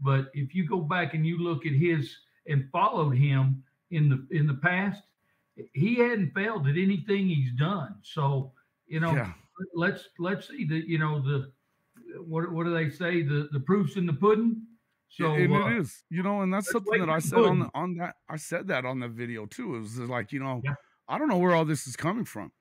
But if you go back and you look at his and followed him in the in the past, he hadn't failed at anything he's done. So you know, yeah. let's let's see the you know the what what do they say the the proofs in the pudding. So and uh, it is, you know, and that's something that I said on the, on that I said that on the video too. It was like, you know, yeah. I don't know where all this is coming from.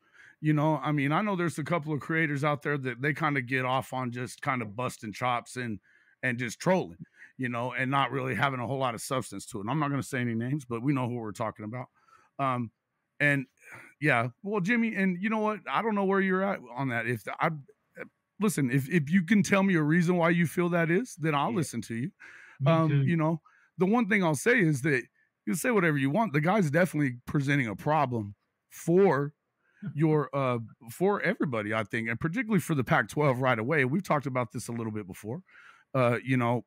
You know, I mean, I know there's a couple of creators out there that they kind of get off on just kind of busting chops and and just trolling, you know, and not really having a whole lot of substance to it. And I'm not going to say any names, but we know who we're talking about. Um, and yeah, well, Jimmy, and you know what? I don't know where you're at on that. If I listen, if if you can tell me a reason why you feel that is, then I'll yeah. listen to you. Um, you know, the one thing I'll say is that you say whatever you want. The guy's definitely presenting a problem for your uh for everybody, I think, and particularly for the Pac-12 right away. We've talked about this a little bit before. Uh, you know,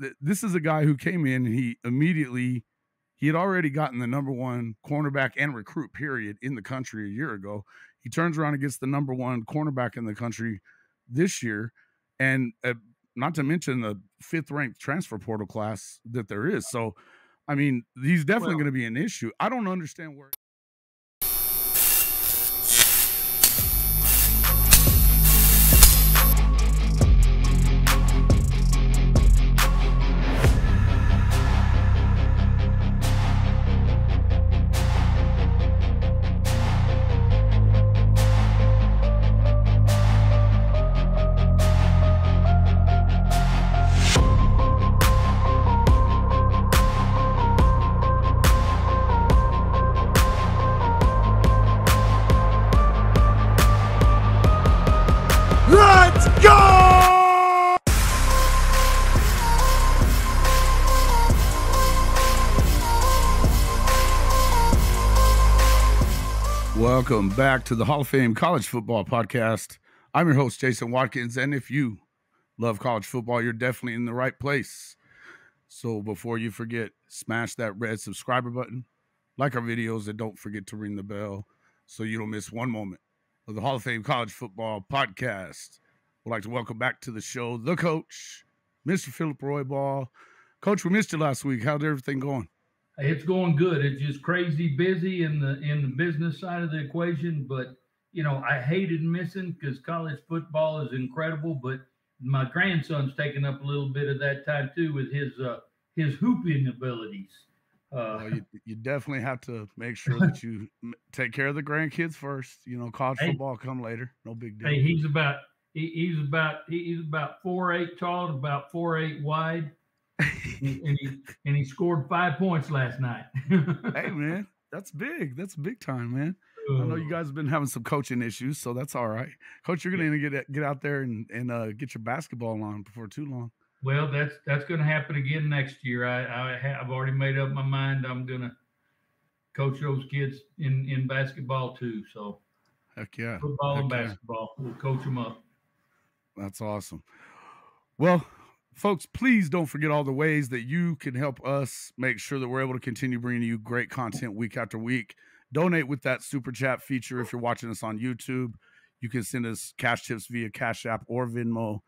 th- this is a guy who came in and he immediately he had already gotten the number one cornerback and recruit period in the country a year ago. He turns around and gets the number one cornerback in the country this year, and uh, not to mention the fifth ranked transfer portal class that there is. So, I mean, he's definitely well, going to be an issue. I don't understand where. Welcome back to the Hall of Fame College Football Podcast. I'm your host, Jason Watkins. And if you love college football, you're definitely in the right place. So before you forget, smash that red subscriber button, like our videos, and don't forget to ring the bell so you don't miss one moment of the Hall of Fame College Football Podcast. We'd like to welcome back to the show the coach, Mr. Phillip Roybal. Coach, we missed you last week. How's everything going? It's going good. It's just crazy busy in the in the business side of the equation, but you know, I hated missing because college football is incredible, but my grandson's taking up a little bit of that time too with his uh his hooping abilities. Uh, well, you, you definitely have to make sure that you take care of the grandkids first. You know, college hey, football come later. No big deal. Hey, he's about he, he's about he, he's about four eight tall, and about four eight wide and, he and he scored five points last night. hey man, that's big. That's big time, man. I know you guys have been having some coaching issues, so that's all right. Coach, you're gonna get get out there and and uh, get your basketball on before too long. Well, that's that's going to happen again next year. I, I have already made up my mind. I'm going to coach those kids in in basketball too. So, heck yeah, football heck and basketball. Yeah. We'll coach them up. That's awesome. Well, folks, please don't forget all the ways that you can help us make sure that we're able to continue bringing you great content week after week. Donate with that super chat feature if you're watching us on YouTube. You can send us cash tips via Cash App or Venmo,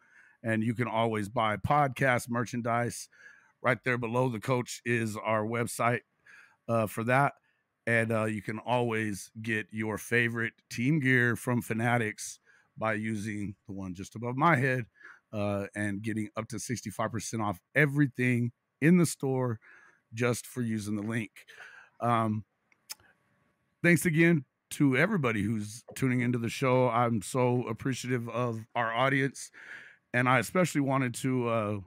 and you can always buy podcast merchandise. Right there below the coach is our website uh, for that. And uh, you can always get your favorite team gear from Fanatics by using the one just above my head uh, and getting up to 65% off everything in the store just for using the link. Um, thanks again to everybody who's tuning into the show. I'm so appreciative of our audience. And I especially wanted to uh,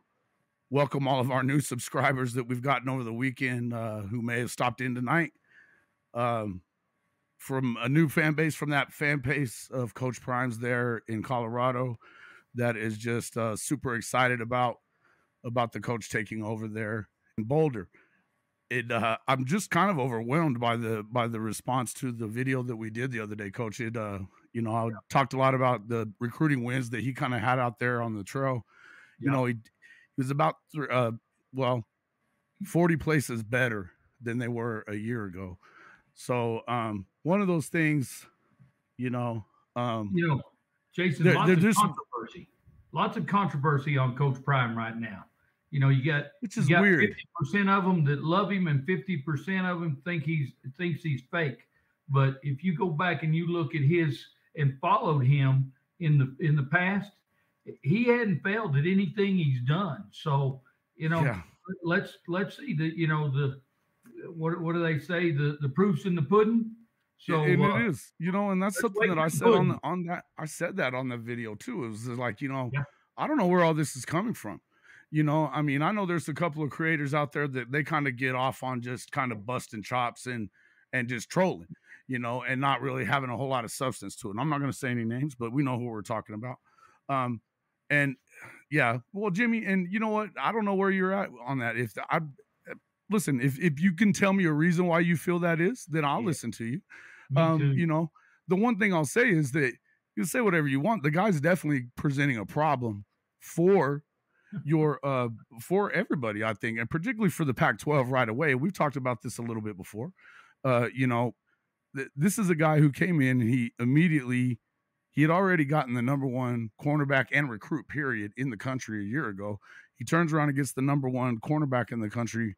welcome all of our new subscribers that we've gotten over the weekend uh, who may have stopped in tonight. Um, from a new fan base, from that fan base of Coach Primes there in Colorado that is just uh, super excited about about the coach taking over there in Boulder. It uh, I'm just kind of overwhelmed by the by the response to the video that we did the other day, Coach. It uh, you know I yeah. talked a lot about the recruiting wins that he kind of had out there on the trail. You yeah. know he, he was about uh, well 40 places better than they were a year ago. So um, one of those things, you know, um, you know, Jason, they're, lots they're of just, controversy. Lots of controversy on Coach Prime right now. You know, you got which is got weird. Fifty percent of them that love him, and fifty percent of them think he's thinks he's fake. But if you go back and you look at his and followed him in the in the past, he hadn't failed at anything he's done. So you know, Yeah. let's let's see the you know the what what do they say the the proofs in the pudding. So and uh, it is, you know, and that's something that I the said on the, on that. I said that on the video too. It was like, you know, Yeah. I don't know where all this is coming from. You know, I mean, I know there's a couple of creators out there that they kind of get off on just kind of busting chops and and just trolling, you know, and not really having a whole lot of substance to it. And I'm not going to say any names, but we know who we're talking about. Um, and yeah, well, Jimmy, and you know what? I don't know where you're at on that. If I listen, if if you can tell me a reason why you feel that is, then I'll Yeah. listen to you me um, too. you know, the one thing I'll say is that you can say whatever you want. The guy's definitely presenting a problem for your uh for everybody, I think, and particularly for the Pac-12 right away. We've talked about this a little bit before. Uh, you know, th- this is a guy who came in he immediately he had already gotten the number one cornerback and recruit period in the country a year ago. He turns around and gets the number one cornerback in the country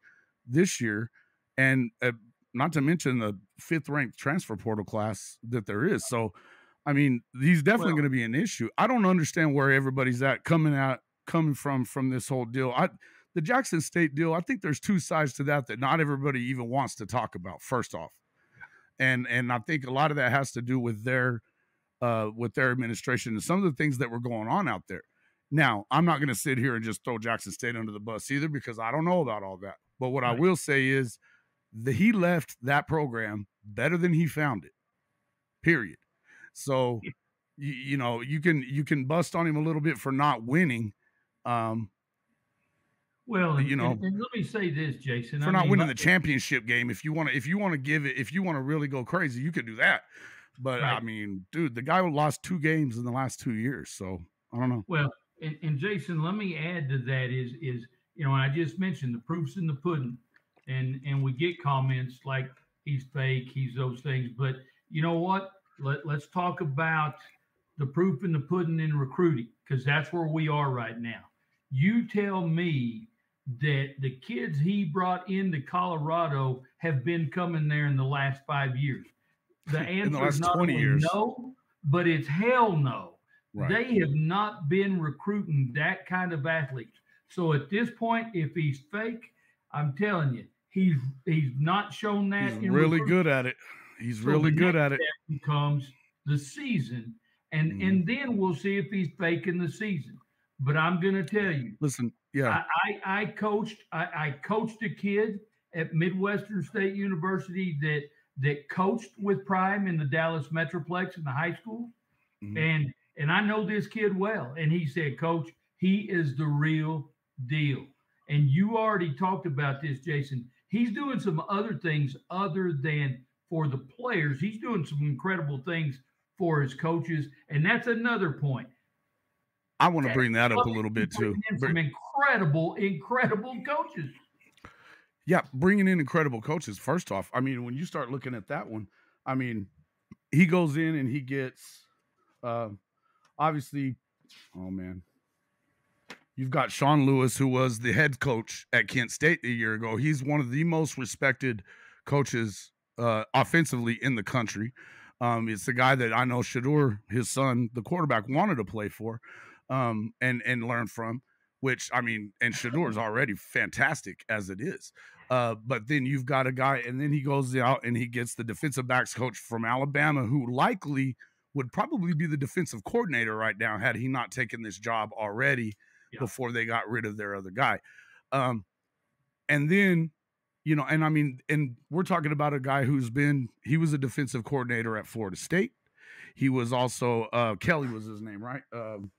this year, and uh, not to mention the fifth ranked transfer portal class that there is. So, I mean, he's definitely Well- going to be an issue. I don't understand where everybody's at coming out coming from from this whole deal. I the Jackson State deal. I think there's two sides to that that not everybody even wants to talk about. First off, and and I think a lot of that has to do with their uh with their administration and some of the things that were going on out there. Now, I'm not going to sit here and just throw Jackson State under the bus either because I don't know about all that. But what I will say is that he left that program better than he found it. Period. So, Yeah. you, you know, you can you can bust on him a little bit for not winning, um, well, you know, and, and let me say this, Jason. for I not mean, winning the championship game. If you want to, if you want to give it, if you want to really go crazy, you could do that. But I mean, dude, the guy lost two games in the last two years, so I don't know. Well, and, and Jason, let me add to that is is you know I just mentioned the proofs in the pudding, and and we get comments like he's fake, he's those things, but you know what? Let let's talk about the proof in the pudding in recruiting because that's where we are right now. You tell me that the kids he brought into Colorado have been coming there in the last five years. The answer the is not 20 only years. no, but it's hell no. Right. They have not been recruiting that kind of athletes. So at this point, if he's fake, I'm telling you, he's he's not shown that. He's really good at it. He's So really good at it. Becomes the season, and Mhm. and then we'll see if he's faking the season. But I'm gonna tell you, Listen, yeah, I, I I coached I, I coached a kid at Midwestern State University that that coached with Prime in the Dallas Metroplex in the high school, Mhm. and and I know this kid well. And he said, Coach, he is the real deal. And you already talked about this, Jason. He's doing some other things other than for the players. He's doing some incredible things for his coaches, and that's another point. I want to bring that up a little bit too. Some incredible, incredible coaches. Yeah, bringing in incredible coaches. First off, I mean, when you start looking at that one, I mean, he goes in and he gets, uh, obviously, oh man, you've got Sean Lewis, who was the head coach at Kent State a year ago. He's one of the most respected coaches uh, offensively in the country. Um, it's the guy that I know Shedeur, his son, the quarterback, wanted to play for, um, and and learn from. Which I mean, and Shedeur is already fantastic as it is. Uh, but then you've got a guy, and then he goes out and he gets the defensive backs coach from Alabama, who likely would probably be the defensive coordinator right now had he not taken this job already Yeah. before they got rid of their other guy. Um, and then, you know, and I mean, and we're talking about a guy who's been he was a defensive coordinator at Florida State. He was also uh, Kelly was his name, right? Um,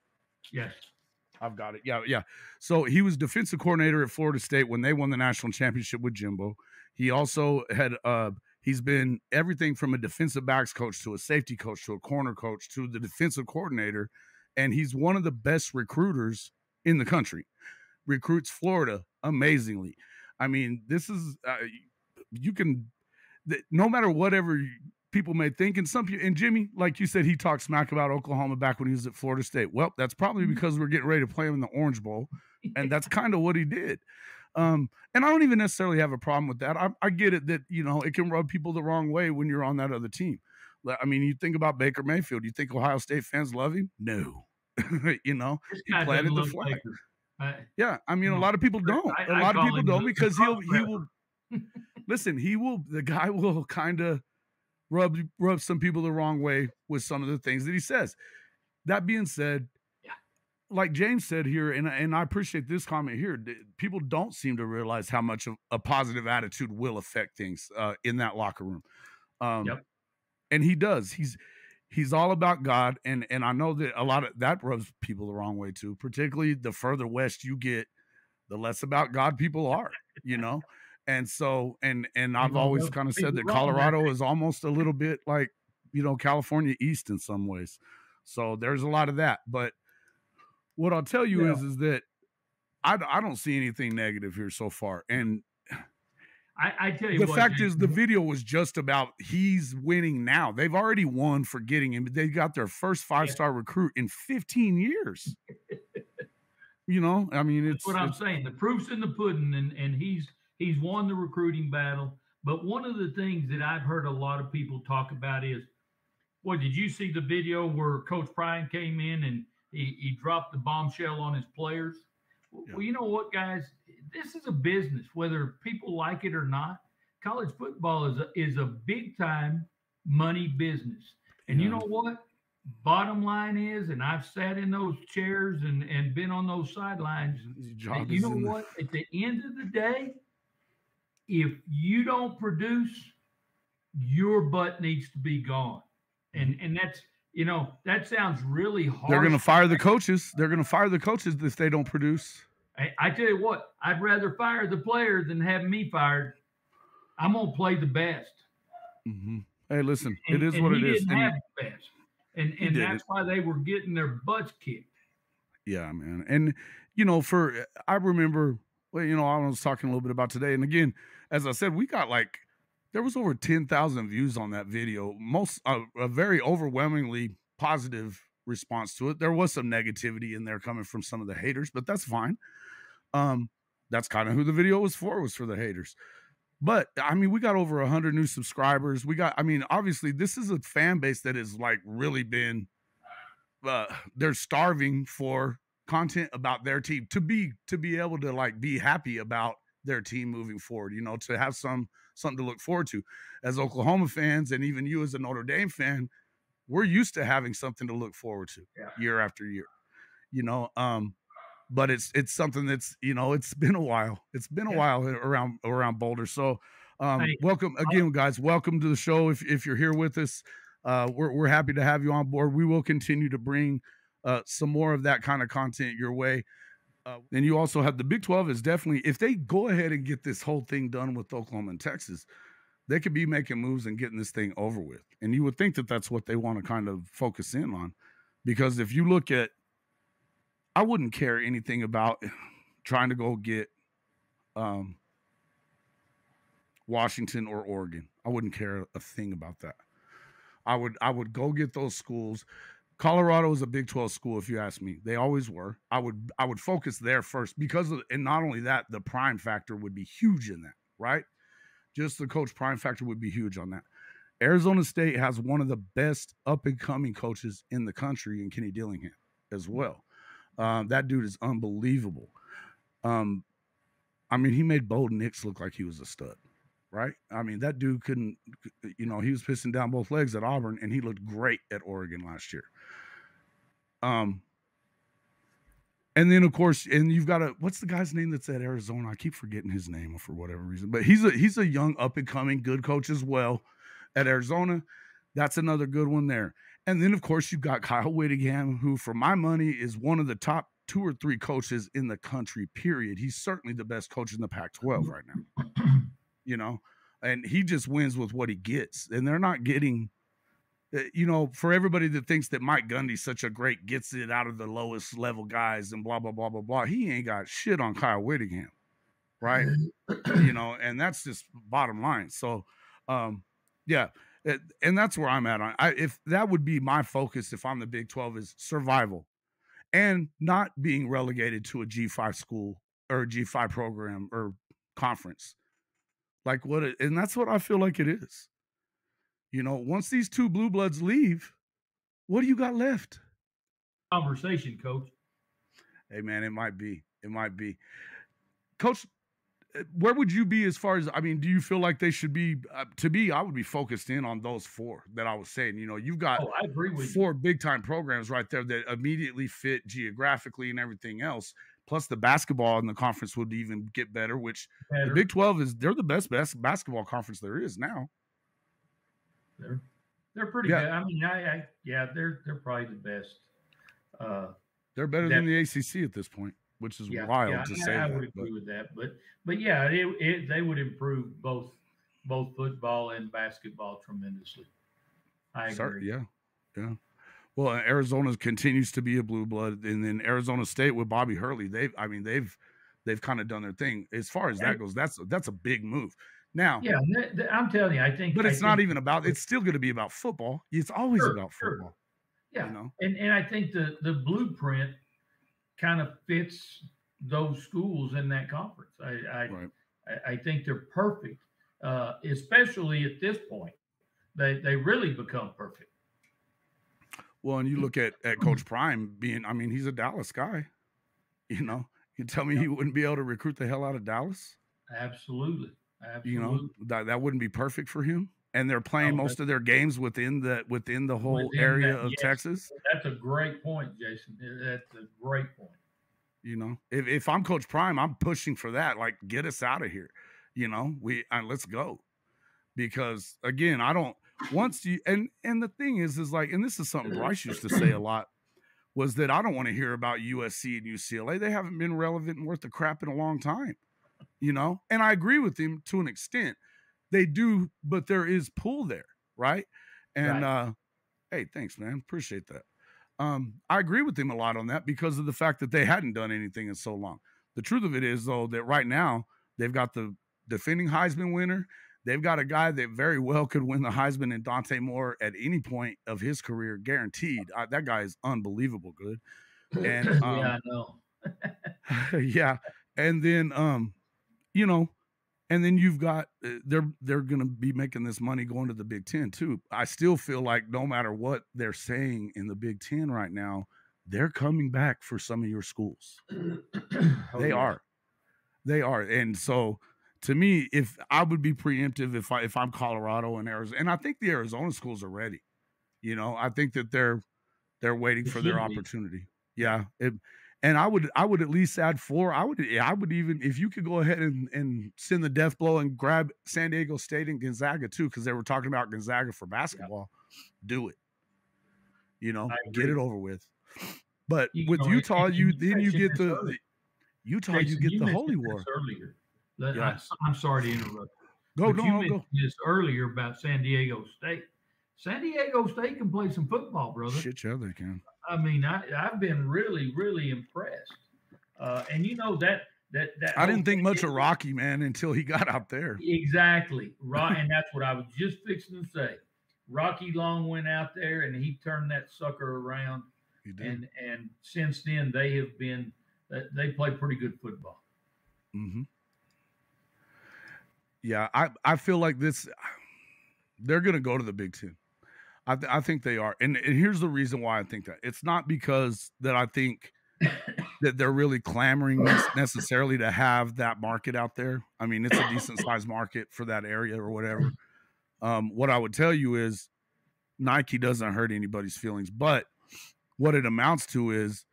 Yes. I've got it. Yeah, yeah. So he was defensive coordinator at Florida State when they won the national championship with Jimbo. He also had uh he's been everything from a defensive backs coach to a safety coach to a corner coach to the defensive coordinator and he's one of the best recruiters in the country. Recruits Florida amazingly. I mean, this is uh, you can th- no matter whatever people may think, and some people, and Jimmy, like you said, he talked smack about Oklahoma back when he was at Florida State. Well, that's probably Mm-hmm. because we're getting ready to play him in the Orange Bowl, and that's kind of what he did. Um, and I don't even necessarily have a problem with that. I, I get it that you know it can rub people the wrong way when you're on that other team. I mean, you think about Baker Mayfield. You think Ohio State fans love him? No, you know he planted the flag. Yeah, I mean, a lot of people don't. I- A lot of people don't because he'll he will listen. He will the guy will kind of rub rub some people the wrong way with some of the things that he says. That being said. Like James said here, and and I appreciate this comment here. People don't seem to realize how much of a positive attitude will affect things uh, in that locker room. Um, Yep. And he does. He's he's all about God, and and I know that a lot of that rubs people the wrong way too. Particularly the further west you get, the less about God people are. You know. And so, and and I've always kind of said that people wrong, man. Colorado is almost a little bit like, you know, California East in some ways. So there's a lot of that. But what I'll tell you Yeah. is, is that I, I don't see anything negative here so far. And I, I tell you the what, fact is, the video was just about he's winning now. They've already won for getting him. They got their first five star recruit in 15 years. you know, I mean, it's, That's what I'm it's- saying. The proof's in the pudding, and and he's he's won the recruiting battle. But one of the things that I've heard a lot of people talk about is, well, did you see the video where Coach Prime came in and he, he dropped the bombshell on his players? Yeah. Well, you know what, guys? This is a business, whether people like it or not. College football is a, is a big time money business, and you know what? Bottom line is, and I've sat in those chairs and and been on those sidelines. You know in the- what? At the end of the day, if you don't produce, your butt needs to be gone. And and that's you know that sounds really hard. they're going to fire the coaches. They're going to fire the coaches if they don't produce. I, I tell you what, I'd rather fire the player than have me fired. I'm gonna play the best. Mm-hmm. Hey, listen, it And- is and what it is. And- have the best, and and that's why they were getting their butts kicked. Yeah, man. And you know, for I remember, well, you know, I was talking a little bit about today, and again, as I said, we got like there was over ten thousand views on that video. Most uh, a very overwhelmingly positive response to it. There was some negativity in there coming from some of the haters, but that's fine. Um, that's kind of who the video was for was for the haters. But I mean, we got over a hundred new subscribers. We got, I mean, obviously, this is a fan base that has like really been uh, they're starving for content about their team to be to be able to like be happy about their team moving forward you know to have some something to look forward to as oklahoma fans and even you as a notre dame fan we're used to having something to look forward to Yeah. year after year you know um but it's it's something that's you know it's been a while it's been a Yeah. while around around boulder so um welcome again guys welcome to the show if if you're here with us uh, we're, we're happy to have you on board. We will continue to bring uh, some more of that kind of content your way. Uh, and you also have the Big 12 is definitely, if they go ahead and get this whole thing done with Oklahoma and Texas, they could be making moves and getting this thing over with. And you would think that that's what they want to kind of focus in on. Because if you look at, I wouldn't care anything about trying to go get um, Washington or Oregon. I wouldn't care a thing about that. I would I would go get those schools. Colorado is a Big 12 school, if you ask me. They always were. I would I would focus there first because of, and not only that, the prime factor would be huge in that, right? Just the coach prime factor would be huge on that. Arizona State has one of the best up and coming coaches in the country in Kenny Dillingham as well. Um, that dude is unbelievable. Um, I mean, he made Bo Nix look like he was a stud, right? I mean, that dude couldn't, you know, he was pissing down both legs at Auburn, and he looked great at Oregon last year. Um, and then of course, and you've got a what's the guy's name that's at Arizona? I keep forgetting his name for whatever reason, but he's a he's a young up and coming good coach as well at Arizona. That's another good one there. And then of course you've got Kyle Whittingham, who for my money is one of the top two or three coaches in the country. Period. He's certainly the best coach in the Pac-12 right now. You know, and he just wins with what he gets, and they're not getting you know, for everybody that thinks that Mike Gundy's such a great gets it out of the lowest level guys and blah blah blah blah blah, he ain't got shit on Kyle Whittingham, right? you know, and that's just bottom line. So, um, yeah, and that's where I'm at. I if that would be my focus if I'm the Big 12 is survival and not being relegated to a G5 school or a G5 program or conference. Like what it, and that's what I feel like it is. You know, once these two blue bloods leave, what do you got left? Conversation, coach. Hey man, it might be. It might be. Coach, uh, where would you be as far as I mean, do you feel like they should be uh, to be I would be focused in on those four that I was saying. You know, you've got oh, I agree with four big time programs right there that immediately fit geographically and everything else. Plus the basketball in the conference would even get better, which better. the Big 12 is they're the best best basketball conference there is now. They're they're pretty yeah. good. I mean, I, I yeah, they're they're probably the best. Uh they're better that, than the ACC at this point which is yeah, wild yeah, to say. I, I would agree but. with that, but but yeah, it, it, they would improve both both football and basketball tremendously. I agree. Sorry, yeah, yeah. Well, Arizona continues to be a blue blood, and then Arizona State with Bobby Hurley, they've I mean they've they've kind of done their thing. As far as that goes, that's that's a big move. Now, yeah, I'm telling you, I think, but it's not even about. It's still going to be about football. It's always sure, about football. Sure. Yeah, you know? and and I think the the blueprint kind of fits those schools in that conference. I I, right. I, I think they're perfect, uh, especially at this point. They they really become perfect. Well, and you look at at Coach Prime being, I mean, he's a Dallas guy. You know, you tell me he wouldn't be able to recruit the hell out of Dallas? Absolutely. Absolutely. You know, that that wouldn't be perfect for him. And they're playing oh, most of their games within the within the whole within area that, of yes. Texas. That's a great point, Jason. That's a great point. You know, if, if I'm Coach Prime, I'm pushing for that. Like, get us out of here. You know, we uh, let's go. Because again, I don't once you and and the thing is, is like, and this is something Bryce used to say a lot, was that I don't want to hear about USC and UCLA. They haven't been relevant and worth the crap in a long time. You know, and I agree with him to an extent. They do, but there is pull there, right? And right. uh hey, thanks, man. Appreciate that. Um, I agree with him a lot on that because of the fact that they hadn't done anything in so long. The truth of it is, though, that right now they've got the defending Heisman winner. They've got a guy that very well could win the Heisman and Dante Moore at any point of his career, guaranteed. I, that guy is unbelievable good. And um, yeah, I know. yeah, and then um, you know, and then you've got uh, they're they're going to be making this money going to the Big 10 too. I still feel like no matter what they're saying in the Big 10 right now, they're coming back for some of your schools. oh, they yeah. are. They are. And so to me, if I would be preemptive if I if I'm Colorado and Arizona, and I think the Arizona schools are ready. You know, I think that they're they're waiting it for their be. opportunity. Yeah. It, and I would I would at least add four. I would I would even if you could go ahead and, and send the death blow and grab San Diego State and Gonzaga too, because they were talking about Gonzaga for basketball. Yeah. Do it. You know, get it over with. But you with Utah, you, you then you get the, the, Utah, Jason, you get you the Holy War. Earlier, yeah. I, am sorry to interrupt. Go, no, you no, go. This earlier about San Diego State. San Diego State can play some football, brother. Shit, yeah, they can. I mean, I, I've been really, really impressed. Uh, and you know that that that I didn't think much of Rocky, man, until he got out there. Exactly, right, and that's what I was just fixing to say. Rocky Long went out there and he turned that sucker around, He did. and and since then they have been they play pretty good football. Mm-hmm. Yeah, I I feel like this. They're going to go to the Big Ten. I, th- I think they are, and, and here's the reason why I think that. It's not because that I think that they're really clamoring necessarily to have that market out there. I mean, it's a decent sized market for that area or whatever. Um, what I would tell you is Nike doesn't hurt anybody's feelings, but what it amounts to is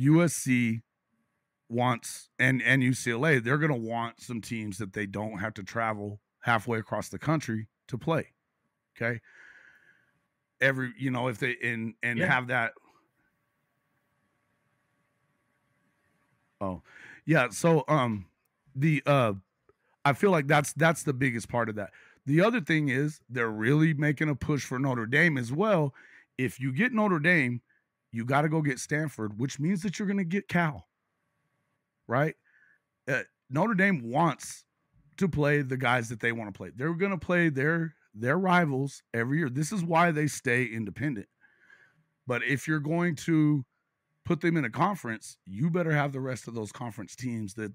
USC wants and and UCLA they're going to want some teams that they don't have to travel halfway across the country to play. Okay? Every you know if they and and yeah. have that oh yeah so um the uh i feel like that's that's the biggest part of that. The other thing is they're really making a push for notre dame as well. If you get notre dame you got to go get stanford which means that you're going to get cal right? Uh, notre dame wants to play the guys that they want to play. They're going to play their their rivals every year. This is why they stay independent. But if you're going to put them in a conference, you better have the rest of those conference teams that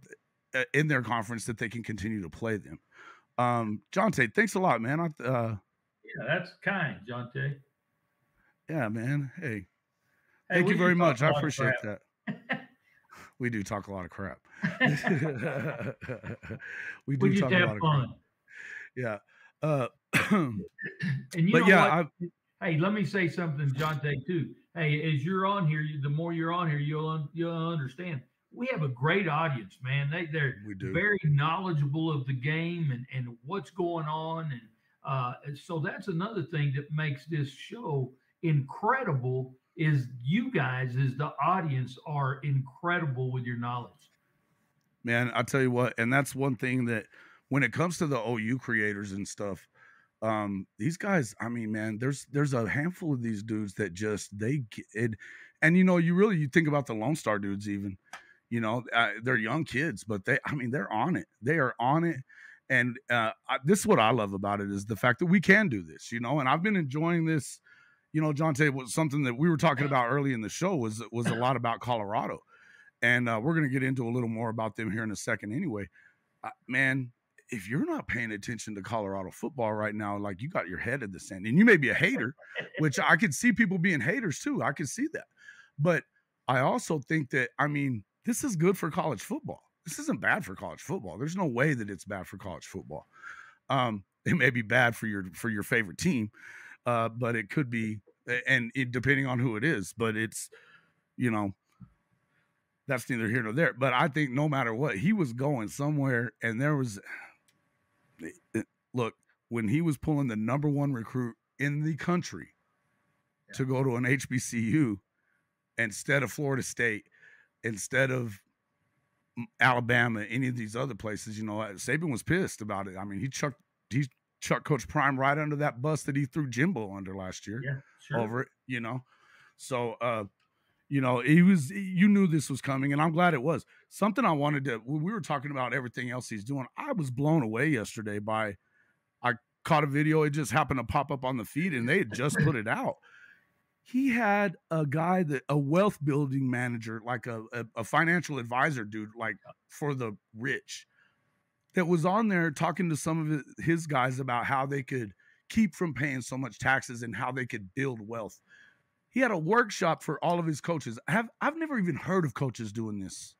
uh, in their conference that they can continue to play them. Um, Jonte, thanks a lot, man. I, uh, yeah, that's kind, Jonte. Yeah, man. Hey, hey thank you very much. I appreciate that. we do talk a lot of crap. we do we talk a lot of crap. Yeah. Uh, and you but know yeah, what? I, hey, let me say something, Jonte, too. Hey, as you're on here, the more you're on here, you'll you'll understand. We have a great audience, man. They they're very knowledgeable of the game and and what's going on, and uh, so that's another thing that makes this show incredible. Is you guys, as the audience, are incredible with your knowledge. Man, I'll tell you what, and that's one thing that when it comes to the OU creators and stuff, um, these guys, I mean, man, there's there's a handful of these dudes that just they get, and you know, you really you think about the Lone Star dudes, even, you know, uh, they're young kids, but they, I mean, they're on it. They are on it, and uh, I, this is what I love about it is the fact that we can do this, you know, and I've been enjoying this. You know, john Jonte was something that we were talking about early in the show was was a lot about Colorado, and uh, we're going to get into a little more about them here in a second. Anyway, uh, man, if you're not paying attention to Colorado football right now, like you got your head in the sand, and you may be a hater, which I could see people being haters too. I could see that. But I also think that, I mean, this is good for college football. This isn't bad for college football. There's no way that it's bad for college football. Um, it may be bad for your for your favorite team, uh, but it could be, and it, depending on who it is, but it's, you know, that's neither here nor there. But I think no matter what, he was going somewhere, and there was look, when he was pulling the number one recruit in the country yeah. to go to an HBCU instead of Florida State, instead of Alabama, any of these other places, you know, Saban was pissed about it. I mean, he chucked he chucked Coach Prime right under that bus that he threw Jimbo under last year. Yeah, sure. Over it, you know. So uh, you know, he was you knew this was coming, and I'm glad it was. Something I wanted to we were talking about everything else he's doing, I was blown away yesterday by I caught a video, it just happened to pop up on the feed, and they had just put it out. He had a guy that a wealth building manager, like a, a, a financial advisor dude, like for the rich, that was on there talking to some of his guys about how they could keep from paying so much taxes and how they could build wealth he had a workshop for all of his coaches. I have I've never even heard of coaches doing this.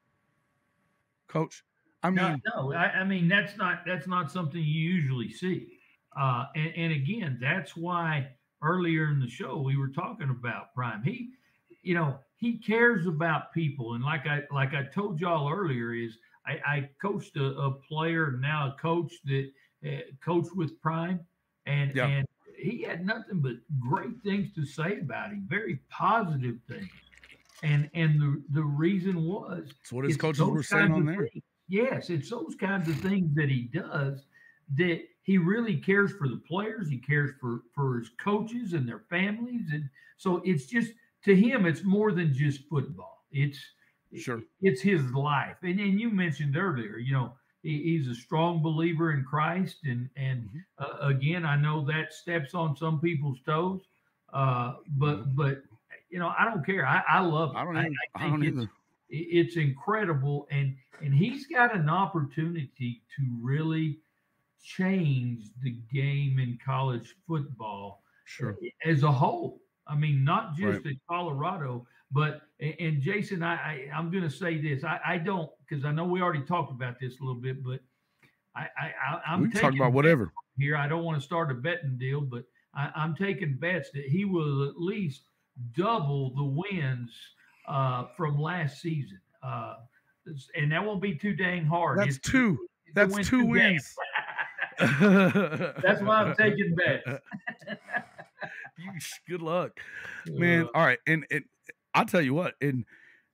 Coach, I mean, no, no I, I, mean that's not that's not something you usually see. Uh, and, and again, that's why earlier in the show we were talking about Prime. He, you know, he cares about people, and like I like I told y'all earlier, is I, I coached a, a player now a coach that uh, coached with Prime, and yeah. and he had nothing but great things to say about him, very positive things. And and the the reason was it's what his coaches were saying on there. Things. Yes, it's those kinds of things that he does that he really cares for the players. He cares for for his coaches and their families, and so it's just to him, it's more than just football. It's sure it's his life. And and you mentioned earlier, you know, he's a strong believer in Christ, and and mm-hmm. uh, again, I know that steps on some people's toes, uh, but mm-hmm. but you know, I don't care. I, I love it. I don't, even, I, I, I don't it's, either. It's incredible, and and he's got an opportunity to really change the game in college football sure. as a whole. I mean, not just right. in Colorado, but and Jason, I, I am going to say this. I, I don't because I know we already talked about this a little bit, but I, I I'm we talk about whatever here. I don't want to start a betting deal, but I, am taking bets that he will at least double the wins uh, from last season, uh, and that won't be too dang hard. That's it's, two. It's That's two, two wins. That's why I'm taking bets. Good luck, man. All right, and and I'll tell you what, and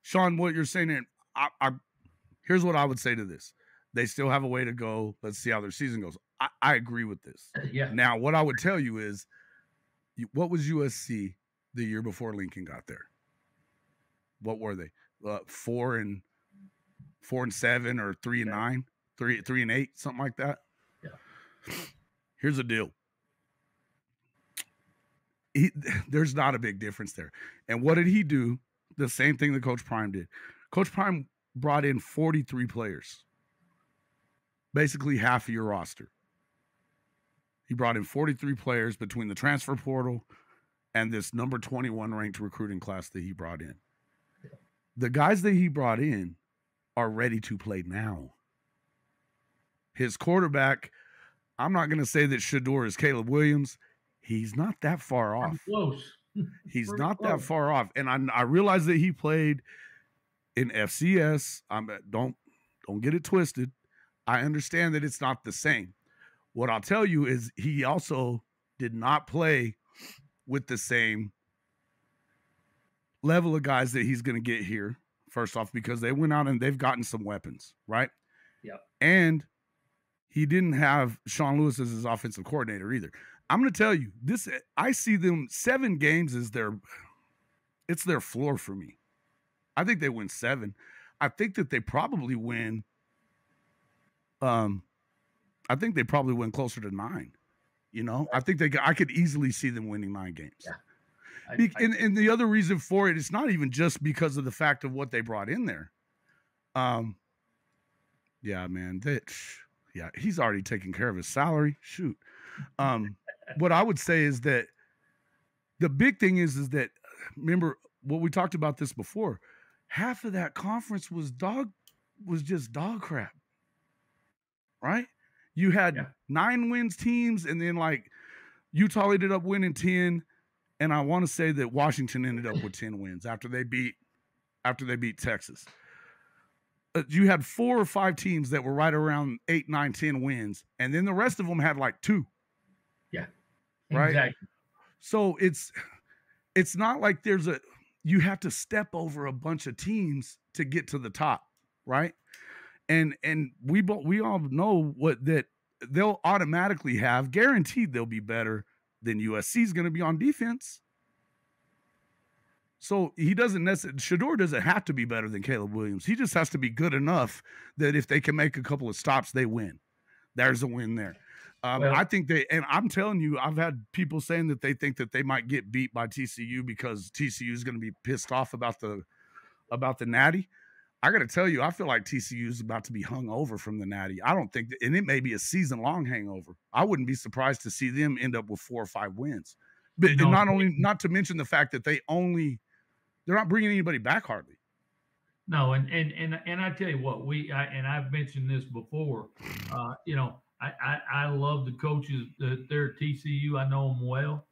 Sean, what you're saying, and I, I, here's what I would say to this: they still have a way to go. Let's see how their season goes. I, I agree with this. Yeah. Now, what I would tell you is, what was USC the year before Lincoln got there? What were they? Uh, four and four and seven, or three and yeah. nine, three three and eight, something like that. Yeah. Here's the deal: he, there's not a big difference there. And what did he do? The same thing that Coach Prime did. Coach Prime brought in 43 players, basically half of your roster. He brought in 43 players between the transfer portal and this number 21 ranked recruiting class that he brought in. The guys that he brought in are ready to play now. His quarterback, I'm not going to say that Shedeur is Caleb Williams. He's not that far off. close. He's not close. that far off. And I, I realize that he played in FCS. I'm don't don't get it twisted. I understand that it's not the same. What I'll tell you is he also did not play with the same level of guys that he's going to get here. First off, because they went out and they've gotten some weapons, right? Yep. And he didn't have Sean Lewis as his offensive coordinator either. I'm going to tell you this. I see them seven games as their, it's their floor for me. I think they win seven. I think that they probably win. Um, I think they probably win closer to nine. You know, I think they. I could easily see them winning nine games. Yeah. I, I, and, and the other reason for it, it's not even just because of the fact of what they brought in there. Um, yeah, man, that, yeah, he's already taken care of his salary. Shoot. Um, what I would say is that the big thing is, is that remember what we talked about this before. Half of that conference was dog, was just dog crap, right? You had yeah. nine wins teams, and then like Utah ended up winning 10. And I want to say that Washington ended up with 10 wins after they beat after they beat Texas. Uh, you had four or five teams that were right around eight, nine, ten wins, and then the rest of them had like two. Yeah. Right. Exactly. So it's it's not like there's a you have to step over a bunch of teams to get to the top, right? and and we both we all know what that they'll automatically have guaranteed they'll be better than USC is going to be on defense. So he doesn't necessarily Shedeur doesn't have to be better than Caleb Williams. He just has to be good enough that if they can make a couple of stops, they win. There's a win there. Um, well, I think they, and I'm telling you, I've had people saying that they think that they might get beat by TCU because TCU is going to be pissed off about the about the Natty. I got to tell you, I feel like TCU is about to be hung over from the Natty. I don't think, that, and it may be a season long hangover. I wouldn't be surprised to see them end up with four or five wins. But no, not only, not to mention the fact that they only, they're not bringing anybody back hardly. No, and and and and I tell you what, we I, and I've mentioned this before. Uh, you know, I, I I love the coaches that they're at TCU. I know them well,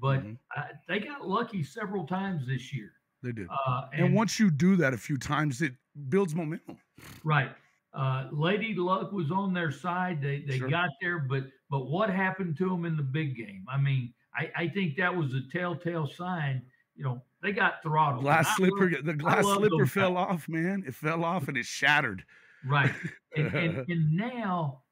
but mm-hmm. I, they got lucky several times this year. They did. Uh, and, and, once you do that a few times, it builds momentum. Right. Uh, Lady Luck was on their side. They they sure. got there, but but what happened to them in the big game? I mean, I, I think that was a telltale sign. You know, they got throttled. Glass slipper, love, the glass slipper fell guys. off, man. It fell off and it shattered. Right. And, and, and now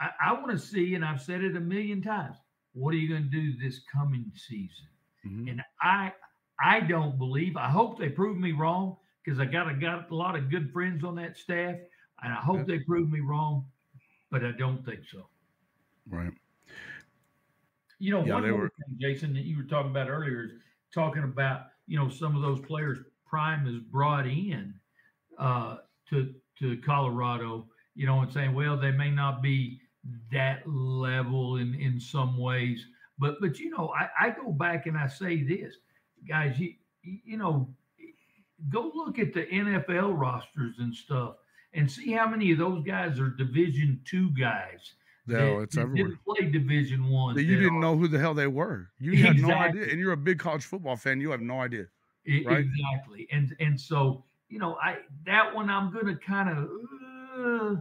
I, I want to see, and I've said it a million times. What are you going to do this coming season? Mm-hmm. And I I don't believe. I hope they prove me wrong because I got a got a lot of good friends on that staff, and I hope they prove me wrong, but I don't think so. Right. You know, yeah, one were... thing, Jason, that you were talking about earlier is talking about you know some of those players Prime has brought in uh, to to Colorado, you know, and saying, well, they may not be that level in in some ways, but but you know, I, I go back and I say this guys, you you know, go look at the NFL rosters and stuff and see how many of those guys are Division two guys. No, it's everywhere. Didn't play Division one. That you didn't are, know who the hell they were. You exactly. had no idea, and you're a big college football fan. You have no idea, right? Exactly, and and so you know, I that one I'm going to kind of uh,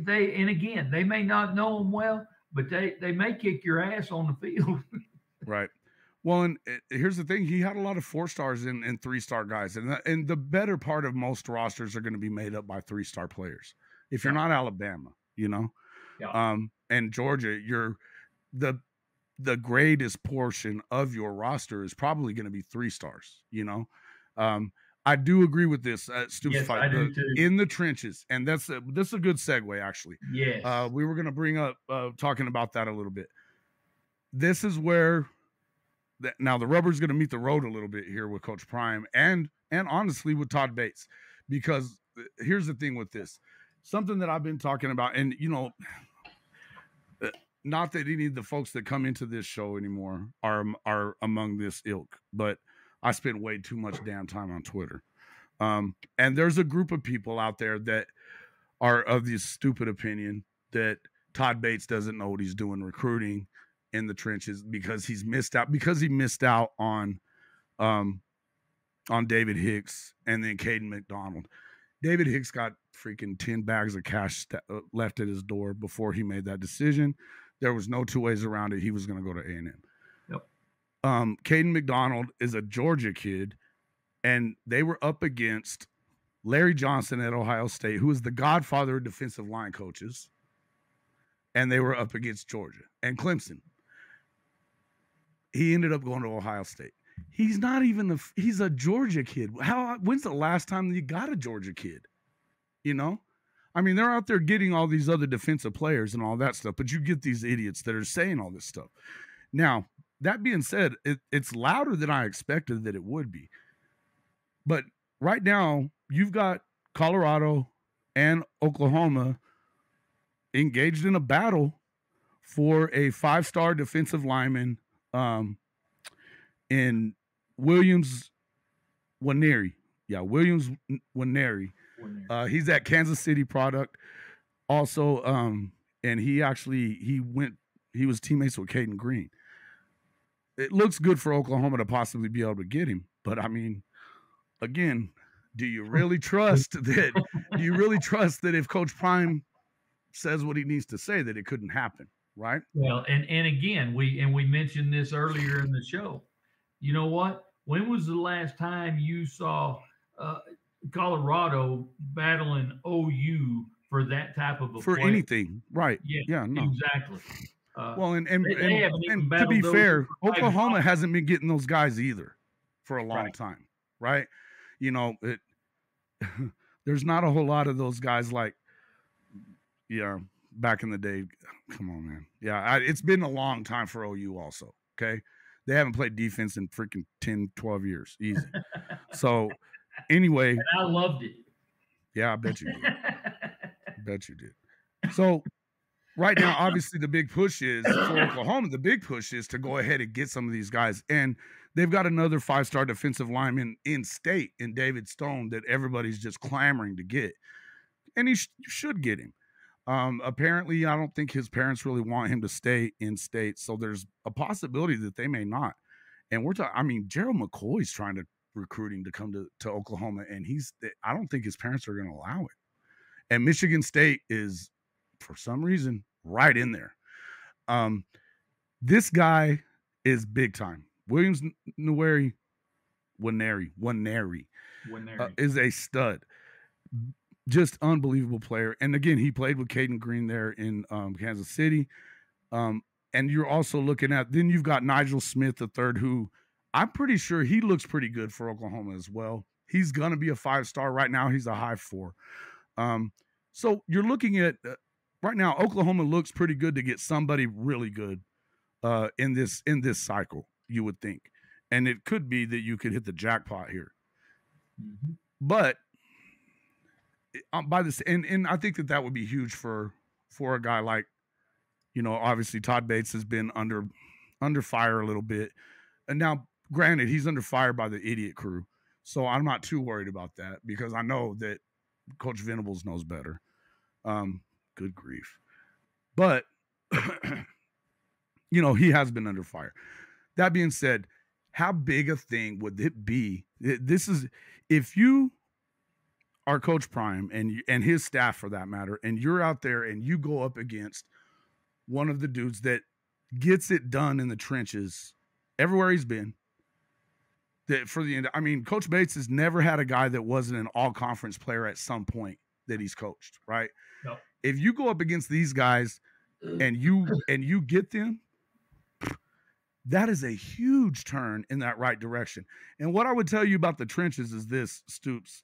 they and again they may not know them well, but they they may kick your ass on the field. right. Well, and eh, here's the thing: he had a lot of four stars and, and three star guys, and the, and the better part of most rosters are going to be made up by three star players. If you're yeah. not Alabama, you know, yeah. um, and Georgia, you're the the greatest portion of your roster is probably going to be three stars. You know, um, I do agree with this. Uh, yes, I do too. in the trenches, and that's a, this is a good segue actually. Yes, uh, we were going to bring up uh, talking about that a little bit. This is where that now the rubber's going to meet the road a little bit here with Coach Prime and and honestly with Todd Bates, because uh, here's the thing with this, something that I've been talking about, and you know, uh, not that any of the folks that come into this show anymore are are among this ilk, but I spend way too much damn time on Twitter. Um, and there's a group of people out there that are of this stupid opinion that Todd Bates doesn't know what he's doing recruiting in the trenches because he's missed out because he missed out on um on David Hicks and then Kayden McDonald. David Hicks got freaking 10 bags of cash uh, left at his door before he made that decision. There was no two ways around it. He was going to go to A&M. Um, Kayden McDonald is a Georgia kid, and they were up against Larry Johnson at Ohio State, who is the godfather of defensive line coaches, and they were up against Georgia and Clemson. He ended up going to Ohio State. He's not even a he's a Georgia kid. How when's the last time you got a Georgia kid? You know? I mean, they're out there getting all these other defensive players and all that stuff, but you get these idiots that are saying all this stuff. Now, that being said, it, it's louder than I expected that it would be. But right now, you've got Colorado and Oklahoma engaged in a battle for a five star defensive lineman um, in Williams Nwaneri. Yeah, Williams Nwaneri. Uh, he's at Kansas City product. Also, um, and he actually he went he was teammates with Cayden Green. It looks good for Oklahoma to possibly be able to get him, but I mean, again, do you really trust that? do you really trust that if Coach Prime says what he needs to say, that it couldn't happen? Right. Well, and and again, we and we mentioned this earlier in the show. You know what? When was the last time you saw uh, Colorado battling OU for that type of a for player? anything? Right. Yeah. Yeah. No. Exactly. Uh, Well, and and, and, and to be fair, Oklahoma years. hasn't been getting those guys either for a long Right. time, right? You know, it there's not a whole lot of those guys like yeah, back in the day. Come on, man. Yeah, I, it's been a long time for OU also, okay? They haven't played defense in freaking 10, 12 years. Easy. so, anyway, and I loved it. yeah, I bet you did. Bet you did. So right now, obviously, the big push is for Oklahoma. The big push is to go ahead and get some of these guys, and they've got another five-star defensive lineman in state in David Stone that everybody's just clamoring to get, and he sh- should get him. Um, apparently, I don't think his parents really want him to stay in state, so there's a possibility that they may not. And we're talking. I mean, Gerald McCoy's trying to recruit him to come to, to Oklahoma, and he's. I don't think his parents are going to allow it. And Michigan State is, for some reason, right in there. Um, this guy is big time. Williams Nwaneri, Waneri, Waneri uh, is a stud. Just unbelievable player. And again, he played with Cayden Green there in um, Kansas City. Um, and you're also looking at then you've got Nigel Smith the third, who I'm pretty sure he looks pretty good for Oklahoma as well. He's gonna be a five star right now. He's a high four. Um, so you're looking at uh, right now. Oklahoma looks pretty good to get somebody really good uh, in this in this cycle. You would think, and it could be that you could hit the jackpot here Mhm. but um, by this and and I think that that would be huge for for a guy like you know obviously Todd Bates has been under under fire a little bit and now granted he's under fire by the idiot crew so I'm not too worried about that because I know that coach Venables knows better um good grief. But you know he has been under fire. That being said how big a thing would it be? This is if you are coach prime and and his staff for that matter and you're out there and you go up against one of the dudes that gets it done in the trenches everywhere he's been that for the end i mean coach bates has never had a guy that wasn't an all conference player at some point that he's coached right? Yep. If you go up against these guys and you and you get them that is a huge turn in that right direction and what i would tell you about the trenches is this stoops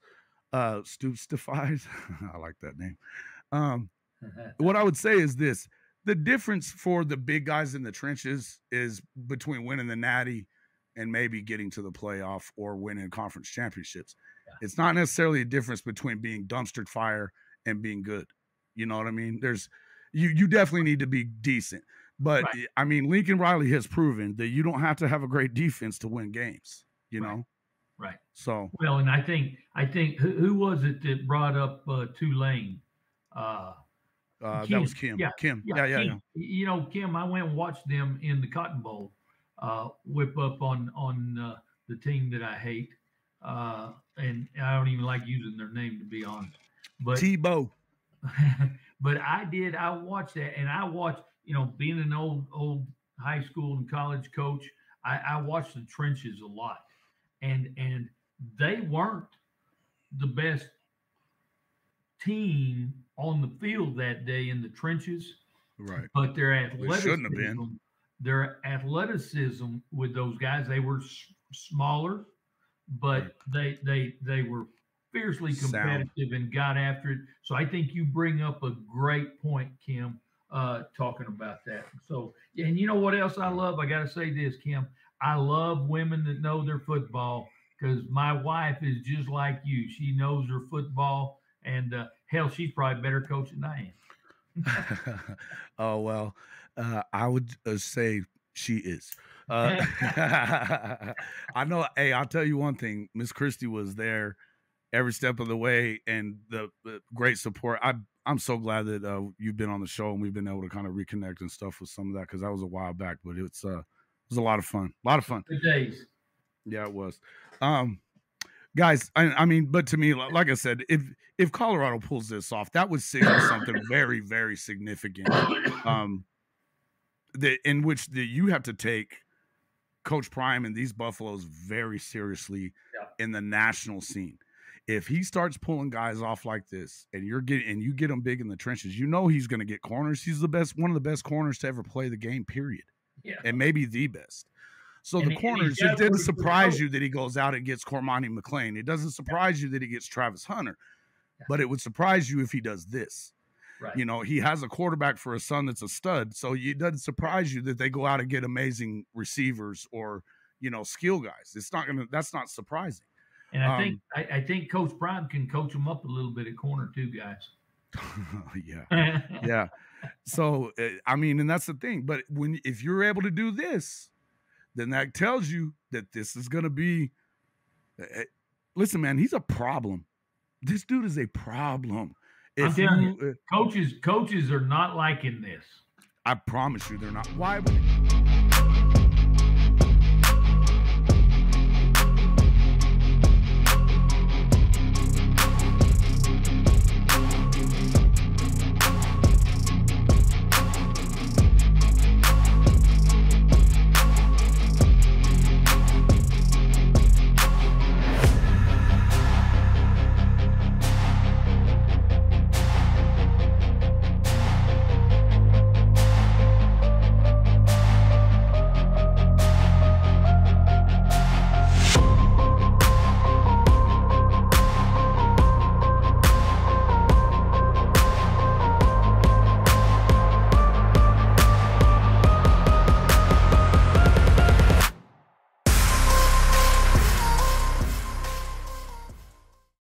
uh stoops defies i like that name um what i would say is this the difference for the big guys in the trenches is between winning the natty and maybe getting to the playoff or winning conference championships. Yeah. It's not necessarily a difference between being dumpster fire and being good. You know what I mean? There's you you definitely need to be decent. But right. I mean, Lincoln Riley has proven that you don't have to have a great defense to win games, you right. know? Right. So well, and I think I think who, who was it that brought up uh, Tulane? Uh, uh, that was Kim. Yeah, Kim. Yeah, yeah, Kim. yeah, You know, Kim. I went and watched them in the Cotton Bowl, uh, whip up on on uh, the team that I hate, uh, and I don't even like using their name to be honest. But Tebow. but I did. I watched that, and I watched. You know, being an old old high school and college coach, I, I watched the trenches a lot, and and they weren't the best team on the field that day in the trenches. Right. But their athleticism, shouldn't have been. their athleticism with those guys, they were s- smaller, but right. they they they were fiercely competitive Sound. and got after it. So I think you bring up a great point, Kim, uh, talking about that. So and you know what else I love? I got to say this, Kim. I love women that know their football because my wife is just like you. She knows her football, and uh, hell, she's probably better coach than I am. oh well, uh, I would uh, say she is. Uh, I know. Hey, I'll tell you one thing. Miss Christie was there every step of the way, and the, the great support. I I'm so glad that uh, you've been on the show and we've been able to kind of reconnect and stuff with some of that because that was a while back, but it's uh it was a lot of fun. A lot of fun. Good days. Yeah, it was. Um, guys, I, I mean, but to me, like I said, if if Colorado pulls this off, that would signal something very, very significant. Um, that in which that you have to take Coach Prime and these Buffaloes very seriously yeah. in the national scene. If he starts pulling guys off like this, and you're getting and you get him big in the trenches, you know he's going to get corners. He's the best, one of the best corners to ever play the game. Period. Yeah. and maybe the best. So and the corners, it didn't surprise you that he goes out and gets Cormani McClain. It doesn't surprise you that he gets Travis Hunter, but it would surprise you if he does this. Right. You know, he has a quarterback for a son that's a stud. So it doesn't surprise you that they go out and get amazing receivers or, you know, skill guys. It's not gonna that's not surprising. And I um, think I, I, think Coach Prime can coach them up a little bit at corner too, guys. yeah. yeah. So eh, I mean, and that's the thing. But when if you're able to do this, then that tells you that this is going to be. Uh, listen, man, he's a problem. This dude is a problem. If I'm telling you, you uh, coaches, coaches are not liking this. I promise you, they're not. Why would?